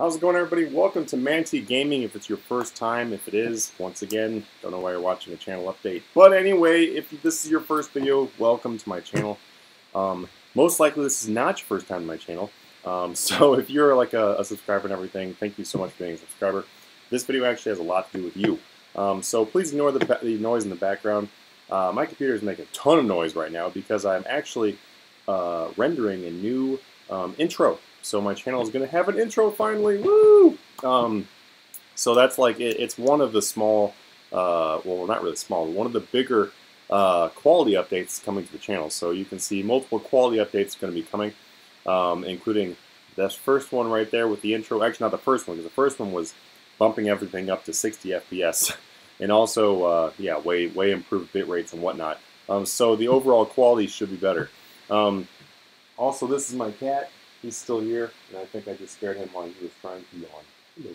How's it going, everybody? Welcome to Manatee Gaming. If it's your first time, if it is, once again, don't know why you're watching a channel update. But anyway, if this is your first video, welcome to my channel. Um, most likely, this is not your first time to my channel. Um, so if you're like a, a, subscriber and everything, thank you so much for being a subscriber. This video actually has a lot to do with you. Um, so please ignore the, the, noise in the background. Uh, my computer is making a ton of noise right now because I'm actually uh, rendering a new um, intro so my channel is going to have an intro finally. Woo! Um, so that's like, it, it's one of the small, uh, well, not really small, one of the bigger uh, quality updates coming to the channel. So you can see multiple quality updates going to be coming, um, including this first one right there with the intro. Actually, not the first one, because the first one was bumping everything up to 60 FPS. and also, uh, yeah, way, way improved bit rates and whatnot. Um, so the overall quality should be better. Um, also, this is my cat. He's still here, and I think I just scared him while he was trying to yawn.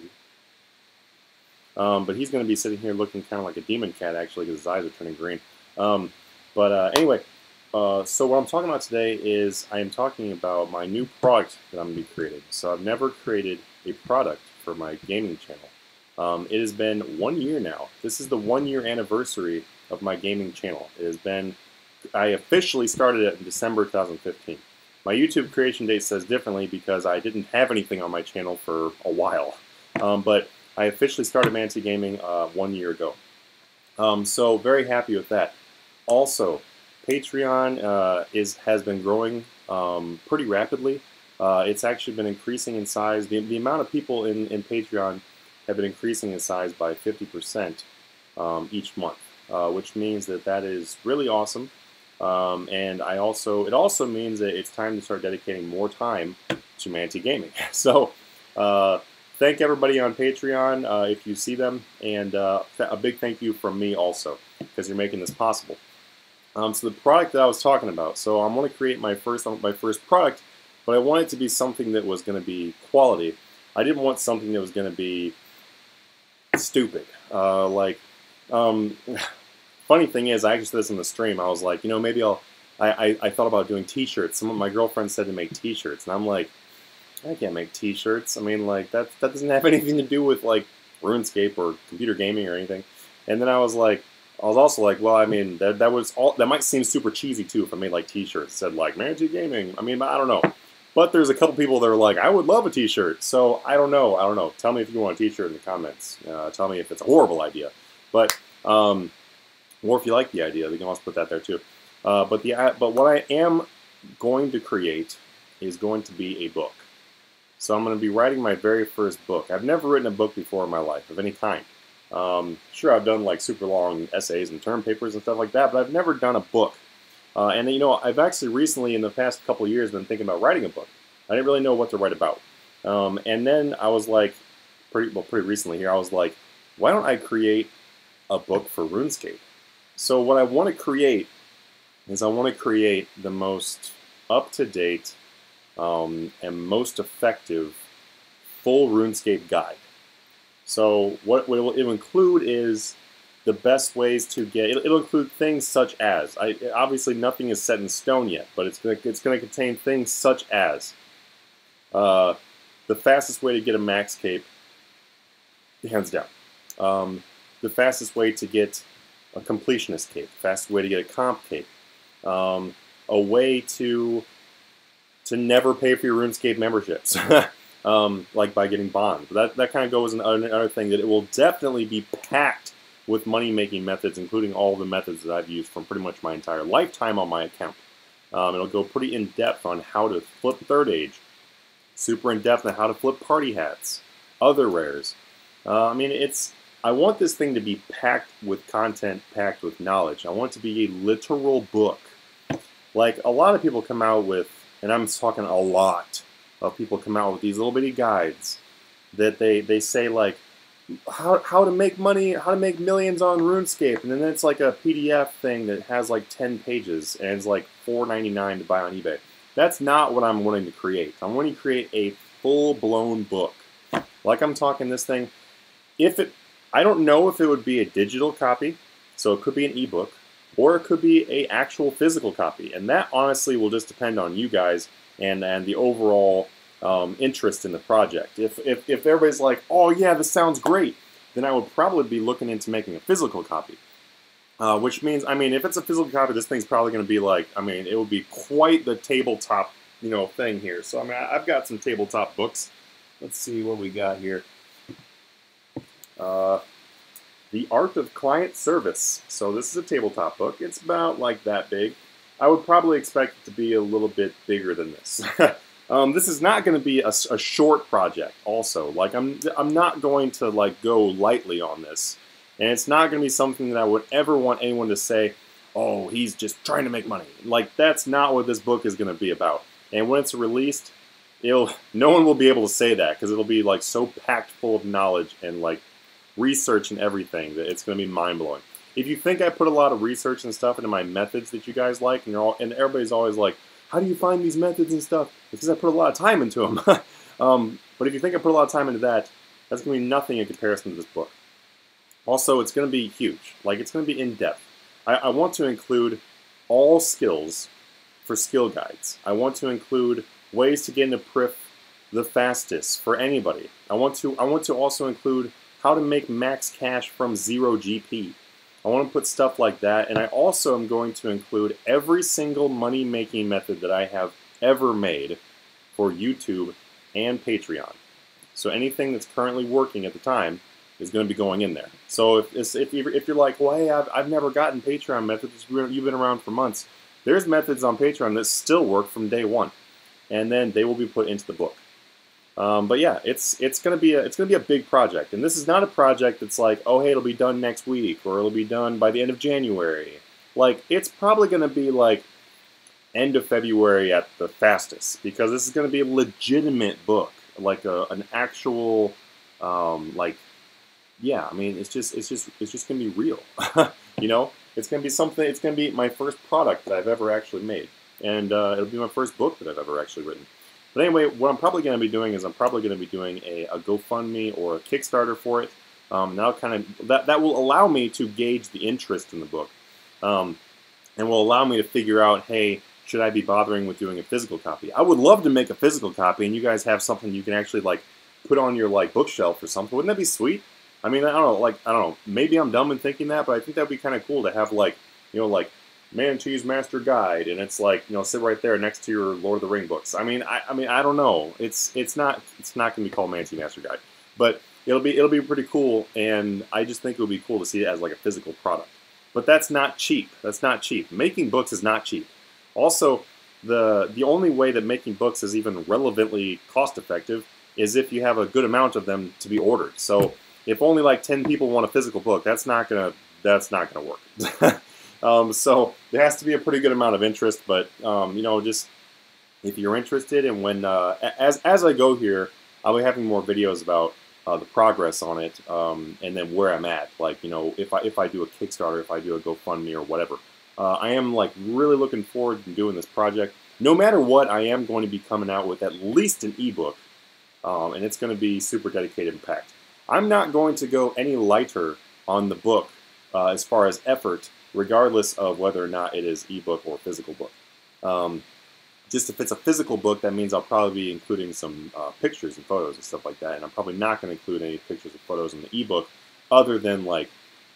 Um, but he's going to be sitting here looking kind of like a demon cat, actually, because his eyes are turning green. Um, but uh, anyway, uh, so what I'm talking about today is I am talking about my new product that I'm going to be creating. So I've never created a product for my gaming channel. Um, it has been one year now. This is the one year anniversary of my gaming channel. It has been, I officially started it in December 2015. My YouTube creation date says differently because I didn't have anything on my channel for a while. Um, but I officially started Manatee Gaming uh, one year ago. Um, so very happy with that. Also, Patreon uh, is has been growing um, pretty rapidly. Uh, it's actually been increasing in size. The, the amount of people in, in Patreon have been increasing in size by 50% um, each month, uh, which means that that is really awesome. Um, and I also, it also means that it's time to start dedicating more time to Manatee Gaming. So, uh, thank everybody on Patreon uh, if you see them, and uh, a big thank you from me also because you're making this possible. Um, so the product that I was talking about, so I'm going to create my first my first product, but I want it to be something that was going to be quality. I didn't want something that was going to be stupid, uh, like. Um, funny thing is, I actually said this in the stream. I was like, you know, maybe I'll. I, I, I thought about doing T-shirts. Some of my girlfriends said to make T-shirts, and I'm like, I can't make T-shirts. I mean, like that that doesn't have anything to do with like RuneScape or computer gaming or anything. And then I was like, I was also like, well, I mean, that that was all. That might seem super cheesy too if I made like T-shirts said like Manatee Gaming. I mean, I don't know. But there's a couple people that are like, I would love a T-shirt. So I don't know. I don't know. Tell me if you want a T-shirt in the comments. Uh, tell me if it's a horrible idea. But um, or if you like the idea, we can also put that there too. Uh, but the but what I am going to create is going to be a book. So I'm going to be writing my very first book. I've never written a book before in my life of any kind. Um, sure, I've done like super long essays and term papers and stuff like that, but I've never done a book. Uh, and you know, I've actually recently, in the past couple years, been thinking about writing a book. I didn't really know what to write about. Um, and then I was like, pretty well, pretty recently here, I was like, why don't I create a book for RuneScape? So what I want to create is I want to create the most up-to-date um, and most effective full RuneScape guide. So what it will, include is the best ways to get. It'll, it'll include things such as. I, obviously, nothing is set in stone yet, but it's going to it's going to contain things such as uh, the fastest way to get a max cape, hands down. Um, the fastest way to get a completionist cape, fast way to get a comp cape, um, a way to to never pay for your RuneScape memberships, um, like by getting bonds. That that kind of goes another thing that it will definitely be packed with money making methods, including all the methods that I've used from pretty much my entire lifetime on my account. Um, it'll go pretty in depth on how to flip Third Age, super in depth on how to flip party hats, other rares. Uh, I mean, it's I want this thing to be packed with content, packed with knowledge. I want it to be a literal book. Like a lot of people come out with, and I'm talking a lot of people come out with these little bitty guides that they, they say like, how, how to make money, how to make millions on RuneScape, and then it's like a PDF thing that has like 10 pages and it's like $4.99 to buy on eBay. That's not what I'm wanting to create. I'm wanting to create a full-blown book. Like I'm talking this thing, if it I don't know if it would be a digital copy, so it could be an ebook, or it could be a actual physical copy, and that honestly will just depend on you guys and and the overall um, interest in the project. If, if, if everybody's like, oh yeah, this sounds great, then I would probably be looking into making a physical copy. Uh, which means, I mean, if it's a physical copy, this thing's probably going to be like, I mean, it would be quite the tabletop, you know, thing here. So, I mean, I've got some tabletop books. Let's see what we got here. Uh, the Art of Client Service. So this is a tabletop book. It's about like that big. I would probably expect it to be a little bit bigger than this. um, this is not going to be a, a, short project. Also, like I'm, I'm not going to like go lightly on this, and it's not going to be something that I would ever want anyone to say, "Oh, he's just trying to make money." Like that's not what this book is going to be about. And when it's released, it'll no one will be able to say that because it'll be like so packed full of knowledge and like research and everything that it's going to be mind blowing. If you think I put a lot of research and stuff into my methods that you guys like, and you're all, and everybody's always like, "How do you find these methods and stuff?" It's because I put a lot of time into them. um, but if you think I put a lot of time into that, that's going to be nothing in comparison to this book. Also, it's going to be huge. Like it's going to be in depth. I, I want to include all skills for skill guides. I want to include ways to get into Prif the fastest for anybody. I want to I want to also include how to make max cash from zero GP. I want to put stuff like that, and I also am going to include every single money making method that I have ever made for YouTube and Patreon. So anything that's currently working at the time is going to be going in there. So if, if, you're, if you're like, well, hey, I've, I've never gotten Patreon methods, you've been around for months, there's methods on Patreon that still work from day one, and then they will be put into the book. Um, but yeah, it's it's gonna be a it's gonna be a big project, and this is not a project that's like, oh hey, it'll be done next week or it'll be done by the end of January. Like it's probably gonna be like end of February at the fastest because this is gonna be a legitimate book, like a, an actual um, like yeah. I mean, it's just it's just it's just gonna be real, you know. It's gonna be something. It's gonna be my first product that I've ever actually made, and uh, it'll be my first book that I've ever actually written. But anyway, what I'm probably going to be doing is I'm probably going to be doing a, a GoFundMe or a Kickstarter for it. Um, now, kind of that that will allow me to gauge the interest in the book, um, and will allow me to figure out, hey, should I be bothering with doing a physical copy? I would love to make a physical copy, and you guys have something you can actually like put on your like bookshelf or something. Wouldn't that be sweet? I mean, I don't know, like I don't know, maybe I'm dumb in thinking that, but I think that'd be kind of cool to have like you know like Manatee's Master Guide, and it's like you know sit right there next to your Lord of the Ring books. I mean, I, I mean, I don't know. It's it's not it's not going to be called Manatee Master Guide, but it'll be it'll be pretty cool, and I just think it would be cool to see it as like a physical product. But that's not cheap. That's not cheap. Making books is not cheap. Also, the the only way that making books is even relevantly cost effective is if you have a good amount of them to be ordered. So if only like ten people want a physical book, that's not gonna that's not gonna work. Um, so there has to be a pretty good amount of interest, but um, you know, just if you're interested, and when uh, as as I go here, I'll be having more videos about uh, the progress on it, um, and then where I'm at. Like you know, if I if I do a Kickstarter, if I do a GoFundMe or whatever, uh, I am like really looking forward to doing this project. No matter what, I am going to be coming out with at least an ebook, um, and it's going to be super dedicated and packed. I'm not going to go any lighter on the book uh, as far as effort regardless of whether or not it is ebook or physical book. Um, just if it's a physical book, that means I'll probably be including some uh, pictures and photos and stuff like that. And I'm probably not going to include any pictures or photos in the ebook, other than like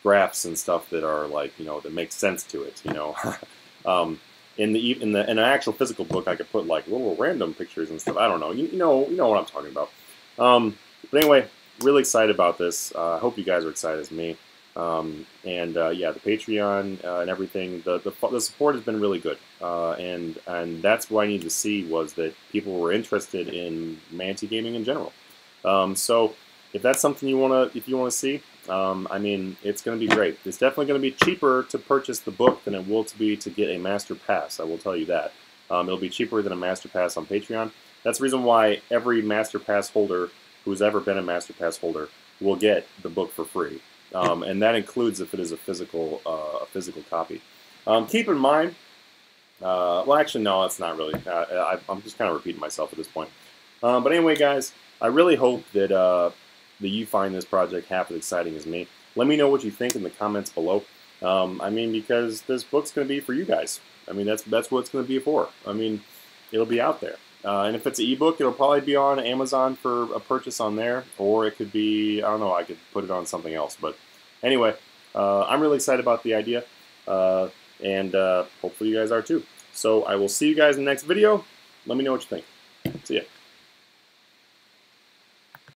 graphs and stuff that are like you know that make sense to it. You know, um, in the in the in an actual physical book, I could put like little random pictures and stuff. I don't know. You, you know, you know what I'm talking about. Um, but anyway, really excited about this. Uh, I hope you guys are excited as me. Um, and uh, yeah, the Patreon uh, and everything, the, the, the, support has been really good. Uh, and and that's what I needed to see was that people were interested in Manatee gaming in general. Um, so if that's something you want to if you want to see, um, I mean, it's going to be great. It's definitely going to be cheaper to purchase the book than it will to be to get a master pass. I will tell you that. Um, it'll be cheaper than a master pass on Patreon. That's the reason why every master pass holder who's ever been a master pass holder will get the book for free um, and that includes if it is a physical uh, a physical copy. Um, keep in mind, uh, well, actually, no, it's not really. Uh, I, am just kind of repeating myself at this point. Um, but anyway, guys, I really hope that uh, that you find this project half as exciting as me. Let me know what you think in the comments below. Um, I mean, because this book's going to be for you guys. I mean, that's that's what it's going to be for. I mean, it'll be out there. Uh, and if it's an ebook, it'll probably be on Amazon for a purchase on there, or it could be, I don't know, I could put it on something else. But anyway, uh, I'm really excited about the idea, uh, and uh, hopefully you guys are too. So I will see you guys in the next video. Let me know what you think. See ya.